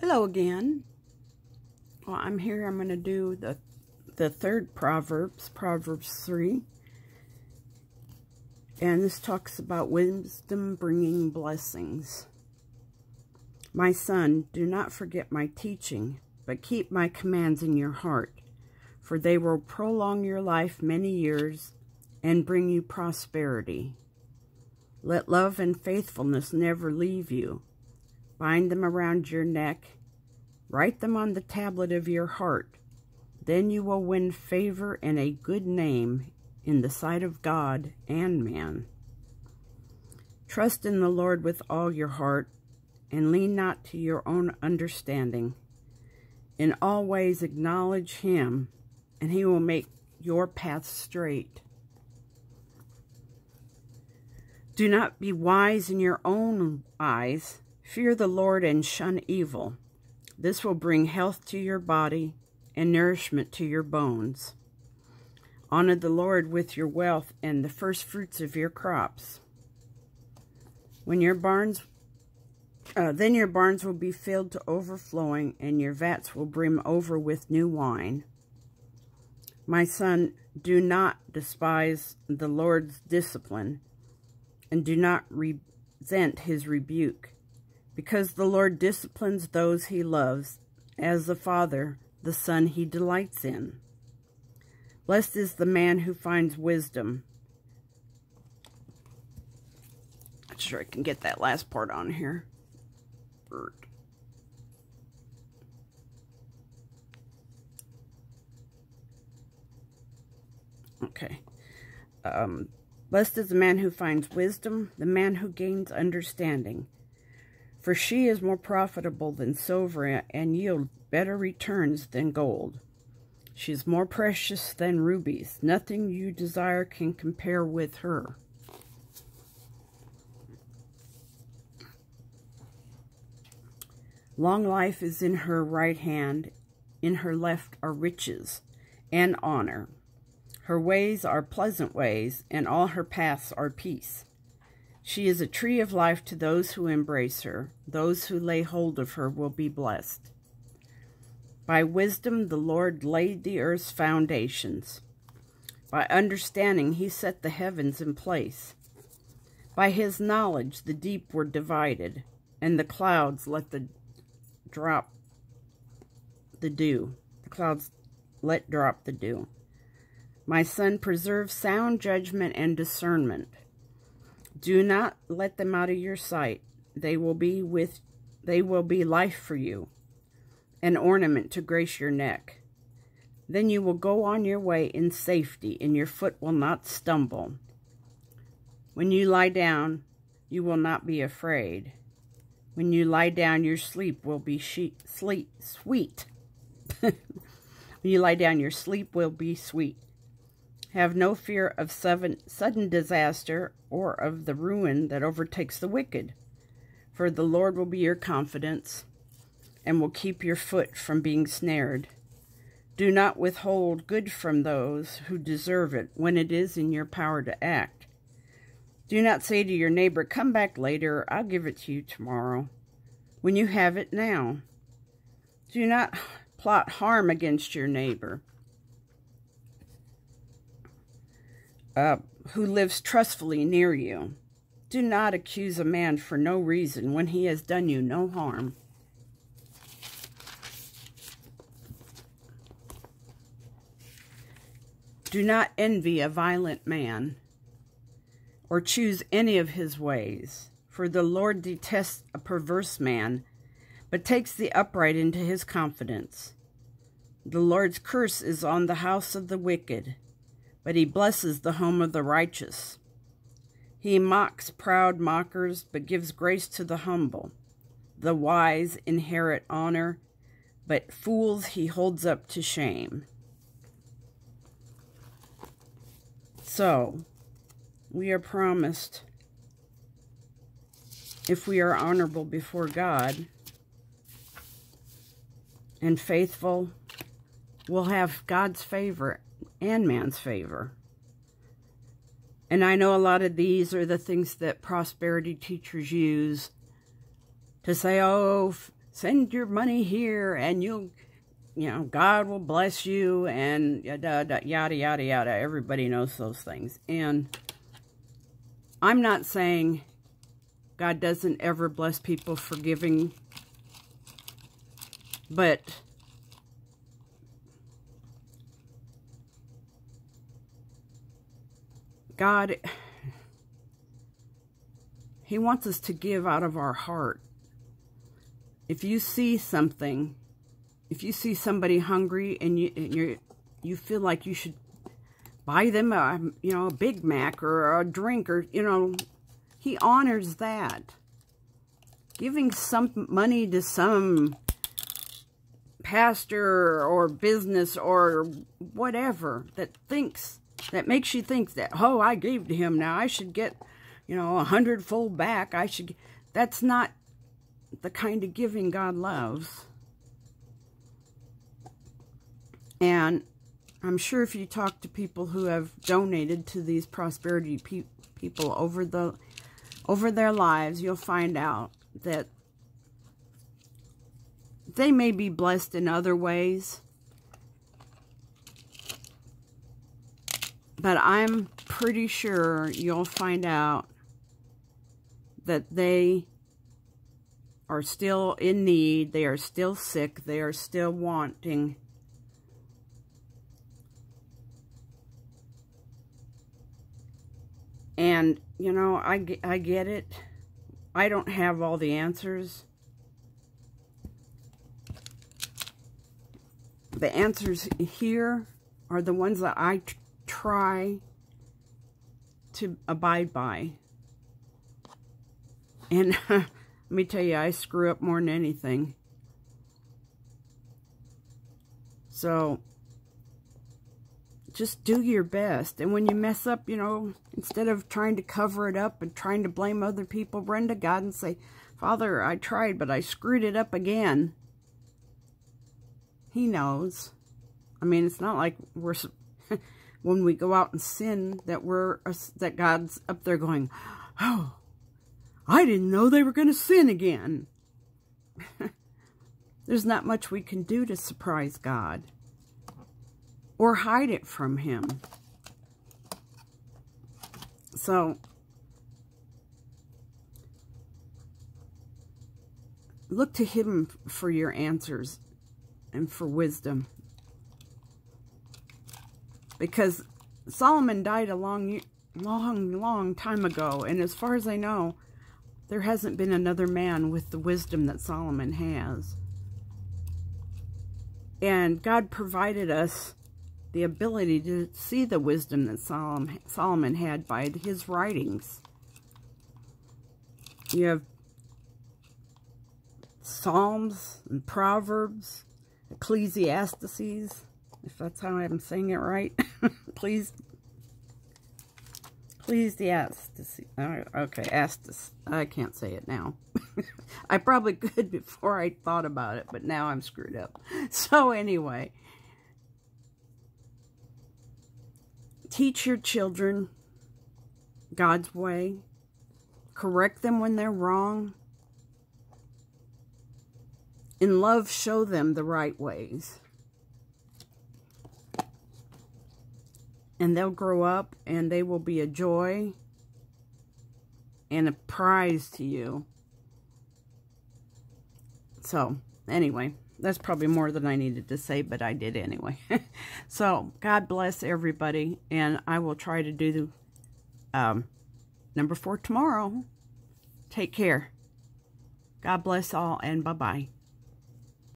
Hello again. Well, I'm here. I'm going to do the the third Proverbs, Proverbs 3. And this talks about wisdom bringing blessings. My son, do not forget my teaching, but keep my commands in your heart, for they will prolong your life many years and bring you prosperity. Let love and faithfulness never leave you. Bind them around your neck. Write them on the tablet of your heart. Then you will win favor and a good name in the sight of God and man. Trust in the Lord with all your heart, and lean not to your own understanding. In all ways acknowledge him, and he will make your path straight. Do not be wise in your own eyes. Fear the Lord and shun evil. This will bring health to your body and nourishment to your bones. Honor the Lord with your wealth and the first fruits of your crops. When your barns, uh, then your barns will be filled to overflowing, and your vats will brim over with new wine. My son, do not despise the Lord's discipline, and do not resent his rebuke because the Lord disciplines those he loves, as the Father, the Son he delights in. Blessed is the man who finds wisdom. I'm sure I can get that last part on here. Okay. Um, blessed is the man who finds wisdom, the man who gains understanding for she is more profitable than silver and yields better returns than gold. She is more precious than rubies. Nothing you desire can compare with her. Long life is in her right hand. In her left are riches and honor. Her ways are pleasant ways, and all her paths are peace. She is a tree of life to those who embrace her. Those who lay hold of her will be blessed. By wisdom the Lord laid the earth's foundations. By understanding he set the heavens in place. By his knowledge the deep were divided, and the clouds let the drop the dew. The clouds let drop the dew. My son, preserve sound judgment and discernment. Do not let them out of your sight. They will be with they will be life for you, an ornament to grace your neck. Then you will go on your way in safety, and your foot will not stumble. When you lie down, you will not be afraid. When you lie down, your sleep will be sleep, sweet. when you lie down, your sleep will be sweet. Have no fear of sudden disaster or of the ruin that overtakes the wicked. For the Lord will be your confidence and will keep your foot from being snared. Do not withhold good from those who deserve it when it is in your power to act. Do not say to your neighbor, Come back later, I'll give it to you tomorrow, when you have it now. Do not plot harm against your neighbor uh, who lives trustfully near you. Do not accuse a man for no reason when he has done you no harm. Do not envy a violent man or choose any of his ways, for the Lord detests a perverse man, but takes the upright into his confidence. The Lord's curse is on the house of the wicked, but he blesses the home of the righteous. He mocks proud mockers, but gives grace to the humble. The wise inherit honor, but fools he holds up to shame. So, we are promised, if we are honorable before God and faithful, we'll have God's favor and man's favor. And I know a lot of these are the things that prosperity teachers use to say, oh, send your money here and you'll, you know, God will bless you and yada, yada, yada, yada. Everybody knows those things. And I'm not saying God doesn't ever bless people for giving, but God, He wants us to give out of our heart. If you see something, if you see somebody hungry and you and you you feel like you should buy them a you know a Big Mac or a drink or you know, He honors that. Giving some money to some pastor or business or whatever that thinks that makes you think that, oh, I gave to him now. I should get, you know, a hundredfold back. I should. That's not the kind of giving God loves. And I'm sure if you talk to people who have donated to these prosperity pe people over the over their lives, you'll find out that they may be blessed in other ways But I'm pretty sure you'll find out that they are still in need. They are still sick. They are still wanting. And, you know, I, I get it. I don't have all the answers. The answers here are the ones that I try to abide by. And let me tell you, I screw up more than anything. So, just do your best. And when you mess up, you know, instead of trying to cover it up and trying to blame other people, run to God and say, Father, I tried, but I screwed it up again. He knows. I mean, it's not like we're when we go out and sin that we're uh, that God's up there going, "Oh, I didn't know they were going to sin again." There's not much we can do to surprise God or hide it from him. So look to him for your answers and for wisdom because Solomon died a long, long, long time ago. And as far as I know, there hasn't been another man with the wisdom that Solomon has. And God provided us the ability to see the wisdom that Solomon had by his writings. You have Psalms and Proverbs, Ecclesiastes, if that's how I'm saying it right. please, please, yes. Uh, okay, Astus. I can't say it now. I probably could before I thought about it, but now I'm screwed up. So anyway, teach your children God's way. Correct them when they're wrong. In love, show them the right ways. And they'll grow up and they will be a joy and a prize to you. So, anyway, that's probably more than I needed to say, but I did anyway. so, God bless everybody, and I will try to do um, number four tomorrow. Take care. God bless all, and bye-bye.